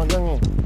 Прогони.